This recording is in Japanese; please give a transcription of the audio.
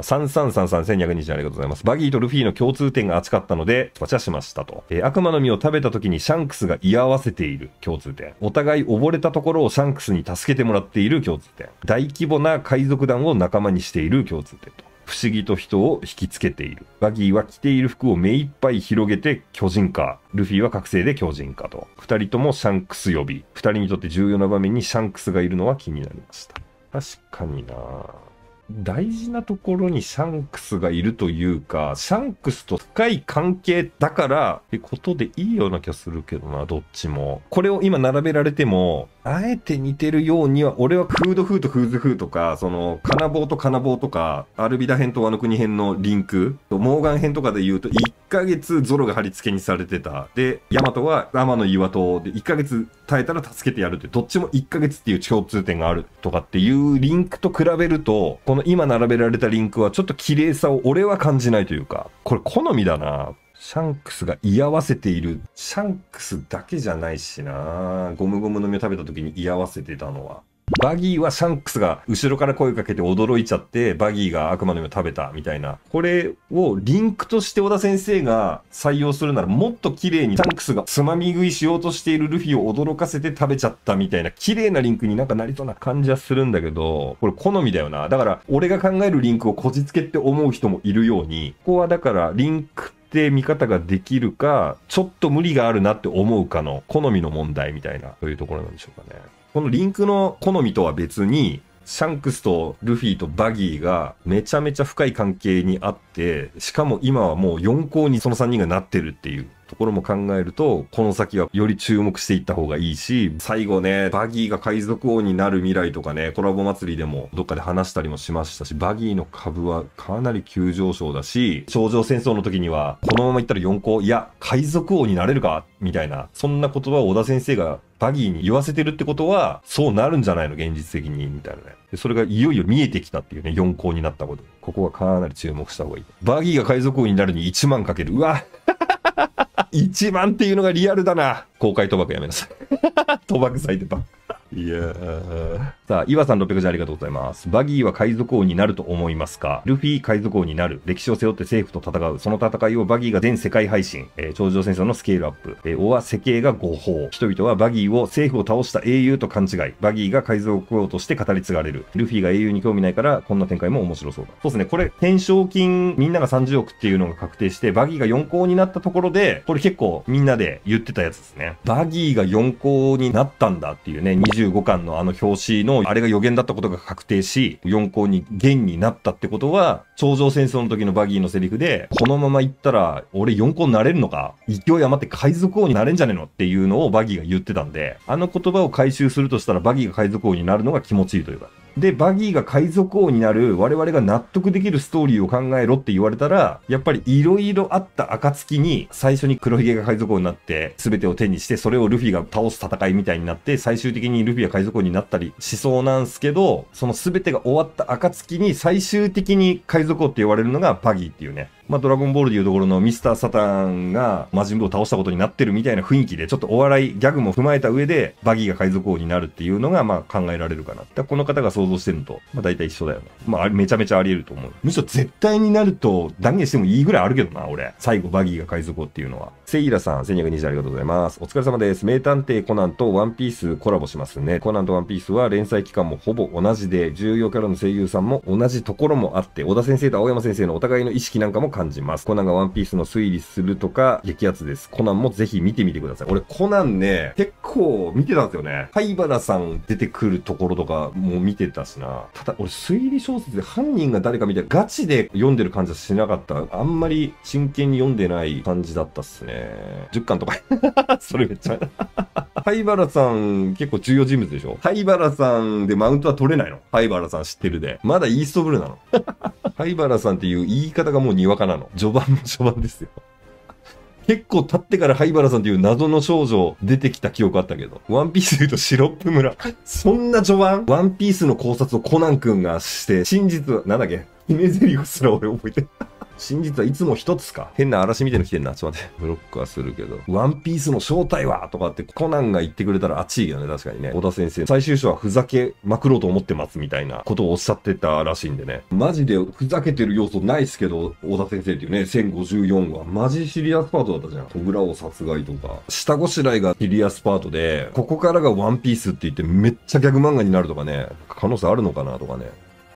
さあ、3333-1220ありがとうございます。バギーとルフィの共通点が熱かったので、わちゃしましたと。えー悪魔の実を食べた時にシャンクスが居合わせている共通点。お互い溺れたところをシャンクスに助けてもらっている共通点。大規模な海賊団を仲間にしている共通点と。不思議と人を引きつけている。バギーは着ている服を目いっぱい広げて巨人化。ルフィは覚醒で巨人化と。二人ともシャンクス呼び。二人にとって重要な場面にシャンクスがいるのは気になりました。確かになぁ大事なところにシャンクスがいるというか、シャンクスと深い関係だからってことでいいような気がするけどな、どっちも。これを今並べられても、あえて似てるようには、俺はフードフーとフーズフーとか、その、カナボウとカナボウとか、アルビダ編とワノ国編のリンク、モーガン編とかで言うと、1ヶ月ゾロが貼り付けにされてた。で、ヤマトは天の岩戸で1ヶ月耐えたら助けてやるって、どっちも1ヶ月っていう共通点があるとかっていうリンクと比べると、この今並べられたリンクはちょっと綺麗さを俺は感じないというか、これ好みだな。シャンクスが居合わせている。シャンクスだけじゃないしな。ゴムゴムの実を食べた時に居合わせてたのは。バギーはシャンクスが後ろから声かけて驚いちゃって、バギーが悪魔の実を食べたみたいな。これをリンクとして小田先生が採用するならもっと綺麗にシャンクスがつまみ食いしようとしているルフィを驚かせて食べちゃったみたいな綺麗なリンクになんかなりそうな感じはするんだけど、これ好みだよな。だから俺が考えるリンクをこじつけって思う人もいるように、ここはだからリンクって見方ができるか、ちょっと無理があるなって思うかの好みの問題みたいな、そういうところなんでしょうかね。このリンクの好みとは別に、シャンクスとルフィとバギーがめちゃめちゃ深い関係にあって、しかも今はもう4校にその3人がなってるっていうところも考えると、この先はより注目していった方がいいし、最後ね、バギーが海賊王になる未来とかね、コラボ祭りでもどっかで話したりもしましたし、バギーの株はかなり急上昇だし、頂上戦争の時には、このままいったら4校、いや、海賊王になれるかみたいな、そんな言葉を小田先生がバギーに言わせてるってことは、そうなるんじゃないの現実的に、みたいなね。それがいよいよ見えてきたっていうね、4校になったこと。ここはかなり注目した方がいい。バギーが海賊王になるに1万かける。うわ1万っていうのがリアルだな。公開賭博やめなさい。賭博されてた。いやー。さあ、岩さん600字ありがとうございます。バギーは海賊王になると思いますか？ルフィ海賊王になる。歴史を背負って政府と戦う。その戦いをバギーが全世界配信。えー頂上戦争のスケールアップ。えー、王は世間が誤報。人々はバギーを政府を倒した英雄と勘違い。バギーが海賊王として語り継がれる。ルフィが英雄に興味ないから、こんな展開も面白そうだ。そうですね。これ、懸賞金みんなが30億っていうのが確定して、バギーが4校になったところで、これ結構みんなで言ってたやつですね。バギーが4校になったんだっていうね、25巻のあの表紙の、あれが予言だったことが確定し、四皇に元になったってことは、頂上戦争の時のバギーのセリフで、このまま行ったら、俺4校になれるのか？勢い余って海賊王になれんじゃねえの？っていうのをバギーが言ってたんで、あの言葉を回収するとしたらバギーが海賊王になるのが気持ちいいというか。で、バギーが海賊王になる我々が納得できるストーリーを考えろって言われたら、やっぱり色々あった暁に、最初に黒ひげが海賊王になって、全てを手にして、それをルフィが倒す戦いみたいになって、最終的にルフィが海賊王になったりしそうなんすけど、その全てが終わった暁に、最終的に海賊王って言われるのがバギーっていうね。まあ、ドラゴンボールでいうところのミスター・サタンが魔人ブを倒したことになってるみたいな雰囲気で、ちょっとお笑い、ギャグも踏まえた上で、バギーが海賊王になるっていうのが、まあ考えられるかな。だからこの方が想像してるのと、まあ大体一緒だよね。まあめちゃめちゃあり得ると思う。むしろ絶対になると断言してもいいぐらいあるけどな、俺。最後バギーが海賊王っていうのは。セイラさん、1220ありがとうございます。お疲れ様です。名探偵コナンとワンピースコラボしますね。コナンとワンピースは連載期間もほぼ同じで、重要キャラの声優さんも同じところもあって、小田先生と青山先生のお互いの意識なんかも感じます。コナンがワンピースの推理するとか、激アツです。コナンもぜひ見てみてください。俺、コナンね、結構見てたんですよね。灰原さん出てくるところとかも見てたしな。ただ、俺、推理小説で犯人が誰かみたいな、ガチで読んでる感じはしなかった。あんまり真剣に読んでない感じだったっすね。10巻とか。それめっちゃ。灰原さん結構重要人物でしょ灰原さんでマウントは取れないの灰原さん知ってるで。まだイーストブルーなの。灰原さんっていう言い方がもうにわかかなの。序盤の序盤ですよ。結構経ってから灰原さんという謎の少女出てきた記憶あったけど。ワンピースで言うとシロップ村。そんな序盤ワンピースの考察をコナン君がして、真実は、なんだっけ？決め台詞すら俺覚えて。真実はいつも一つか。変な嵐みたいの来てんな。ちょっと待って。ブロックはするけど。ワンピースの正体はとかってコナンが言ってくれたら熱いよね。確かにね。小田先生。最終章はふざけまくろうと思ってますみたいなことをおっしゃってたらしいんでね。マジでふざけてる要素ないっすけど、小田先生っていうね、1054はマジシリアスパートだったじゃん。戸倉を殺害とか。下ごしらえがシリアスパートで、ここからがワンピースって言ってめっちゃギャグ漫画になるとかね、可能性あるのかなとかね。